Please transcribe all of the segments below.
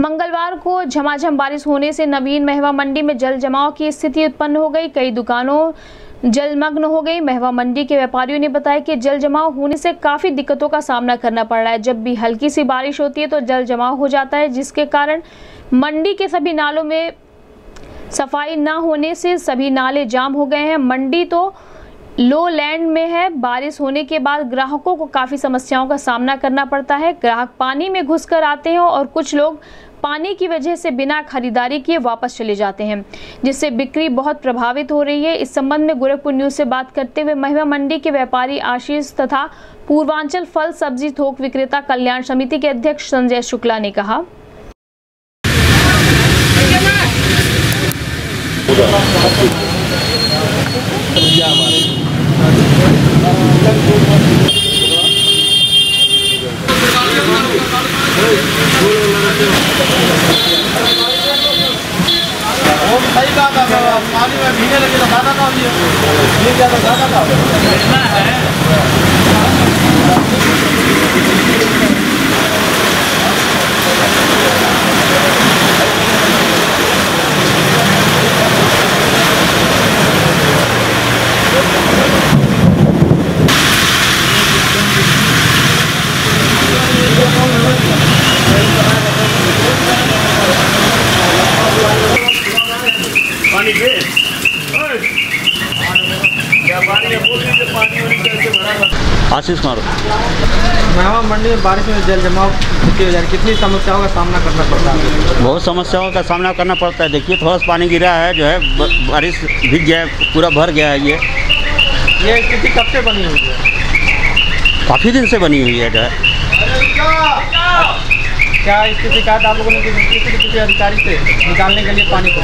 मंगलवार को झमाझम बारिश होने से नवीन महवा मंडी में जल जमाव की स्थिति उत्पन्न हो गई। कई दुकानों जलमग्न हो गई। महवा मंडी के व्यापारियों ने बताया कि जल जमाव होने से काफ़ी दिक्कतों का सामना करना पड़ रहा है। जब भी हल्की सी बारिश होती है तो जल जमाव हो जाता है, जिसके कारण मंडी के सभी नालों में सफ़ाई न होने से सभी नाले जाम हो गए हैं। मंडी तो लो लैंड में है, बारिश होने के बाद ग्राहकों को काफ़ी समस्याओं का सामना करना पड़ता है। ग्राहक पानी में घुस कर आते हैं और कुछ लोग पानी की वजह से बिना खरीदारी किए वापस चले जाते हैं, जिससे बिक्री बहुत प्रभावित हो रही है। इस संबंध में गोरखपुर न्यूज़ से बात करते हुए महिमा मंडी के व्यापारी आशीष तथा पूर्वांचल फल, सब्ज़ी, थोक विक्रेता कल्याण समिति के अध्यक्ष संजय शुक्ला ने कहा। सही बात है? बाबा पानी में भीगे लगे तो खाना का भी भीग तो खाना का पानी दे व्यापारी बोल दीजिए पानी वानी कैसे भरा आशीष कुमार। महवा मंडी में बारिश में जल जमाव की वजह कितनी समस्याओं का सामना करना पड़ता है? बहुत समस्याओं का सामना करना पड़ता है। देखिए थोड़ा सा पानी गिरा है जो है बारिश भीग गया है पूरा भर गया है ये। ये स्थिति कब से बनी हुई है? काफ़ी दिन से बनी हुई है जो है। क्या इसकी शिकायत आप लोगों ने किसी किसी अधिकारी से निकालने के लिए पानी को?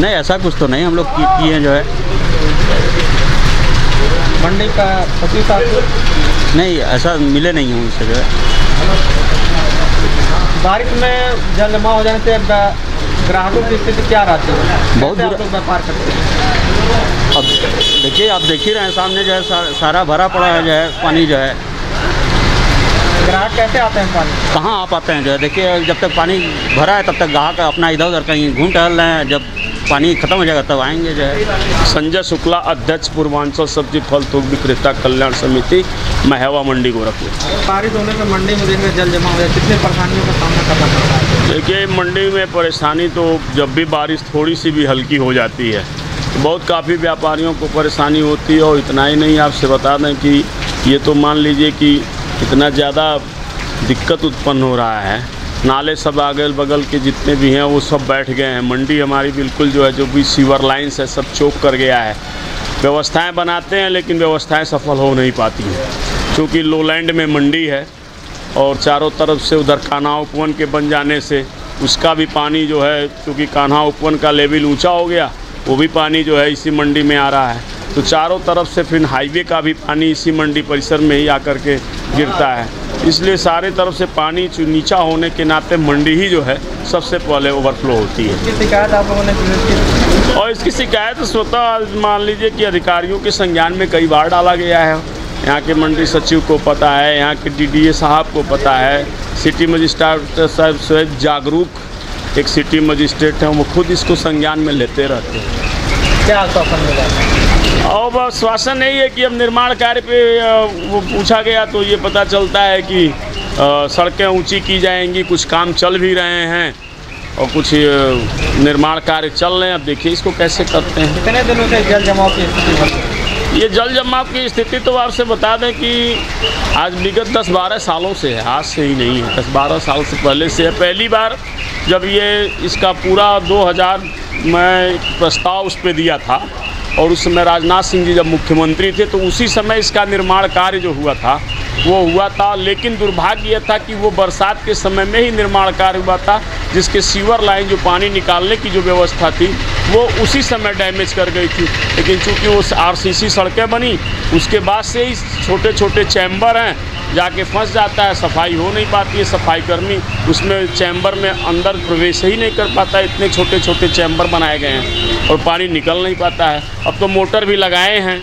नहीं ऐसा कुछ तो नहीं हम लोग किए जो है। मंडी का साहब नहीं ऐसा मिले नहीं हूँ उनसे जो है बारिश में जल जमाव हो जाने से ग्राहकों की स्थिति क्या रहती है? बहुत लोग व्यापार करते हैं? अब देखिए आप देख ही रहे हैं सामने जो है सा, सारा भरा पड़ा है जो है पानी जो है। ग्राहक कैसे आते हैं पानी? कहाँ आ पाते हैं जो है? देखिए जब तक पानी भरा है तब तक ग्राहक अपना इधर उधर कहीं घूम टहल रहे हैं जब पानी ख़त्म हो जाएगा तब आएँगे जो है। संजय शुक्ला अध्यक्ष पूर्वांचल सब्ज़ी फल थोक विक्रेता कल्याण समिति महवा मंडी गोरखपुर। बारिश होने से मंडी में देखिए जल जमा हो जाए कितने परेशानियों का सामना करना पड़ता है? देखिए मंडी में परेशानी तो जब भी बारिश थोड़ी सी भी हल्की हो जाती है तो बहुत काफ़ी व्यापारियों को परेशानी होती है और इतना ही नहीं आपसे बता दें कि ये तो मान लीजिए कि इतना ज़्यादा दिक्कत उत्पन्न हो रहा है। नाले सब अगल बगल के जितने भी हैं, वो सब बैठ गए हैं। मंडी हमारी बिल्कुल जो है, जो भी सीवर लाइन्स है, सब चौक कर गया है। व्यवस्थाएँ बनाते हैं, लेकिन व्यवस्थाएँ सफल हो नहीं पाती हैं। क्योंकि लोलैंड में मंडी है, और चारों तरफ़ से उधर कान्हा उपवन के बन जाने से उसका भी पानी जो है, क्योंकि कान्हा उपवन का लेवल ऊँचा हो गया, वो भी पानी जो है, इसी मंडी में आ रहा है। तो चारों तरफ़ से फिर हाईवे का भी पानी इसी मंडी परिसर में ही आकर के गिरता है। इसलिए सारे तरफ़ से पानी नीचा होने के नाते मंडी ही जो है सबसे पहले ओवरफ्लो होती है। शिकायत आप लोगों ने और इसकी शिकायत स्वतः मान लीजिए कि अधिकारियों के संज्ञान में कई बार डाला गया है। यहाँ के मंडी सचिव को पता है यहाँ के डीडीए साहब को पता है। सिटी मजिस्ट्रेट साहब स्वयं जागरूक एक सिटी मजिस्ट्रेट हैं वो खुद इसको संज्ञान में लेते रहते हैं। क्या आश्वासन मिला? और बस श्वासन यही है कि अब निर्माण कार्य पे वो पूछा गया तो ये पता चलता है कि सड़कें ऊँची की जाएँगी कुछ काम चल भी रहे हैं और कुछ निर्माण कार्य चल रहे हैं। अब देखिए इसको कैसे करते हैं। कितने दिनों से जल जमाव की स्थिति ये जल जमाव की स्थिति तो आपसे बता दें कि आज विगत 10-12 सालों से है आज से ही नहीं है। 10-12 साल से पहले से है। पहली बार जब ये इसका पूरा 2000 में प्रस्ताव उस पर दिया था और उस समय राजनाथ सिंह जी जब मुख्यमंत्री थे तो उसी समय इसका निर्माण कार्य जो हुआ था, वो हुआ था। लेकिन दुर्भाग्य यह था कि वो बरसात के समय में ही निर्माण कार्य हुआ था, जिसके सीवर लाइन जो पानी निकालने की जो व्यवस्था थी, वो उसी समय डैमेज कर गई थी। लेकिन चूँकि वो आरसीसी सड़कें बनी, उसके बाद से ही छोटे छोटे चैम्बर हैं जाके फंस जाता है, सफ़ाई हो नहीं पाती है, सफ़ाई कर्मी उसमें चैम्बर में अंदर प्रवेश ही नहीं कर पाता, इतने छोटे छोटे चैम्बर बनाए गए हैं और पानी निकल नहीं पाता है। अब तो मोटर भी लगाए हैं,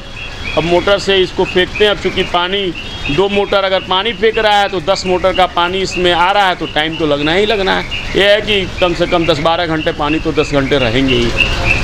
अब मोटर से इसको फेंकते हैं, अब चूँकि पानी, दो मोटर अगर पानी फेंक रहा है तो दस मोटर का पानी इसमें आ रहा है तो टाइम तो लगना ही लगना है। यह है कि कम से कम दस बारह घंटे पानी तो दस घंटे रहेंगे ही।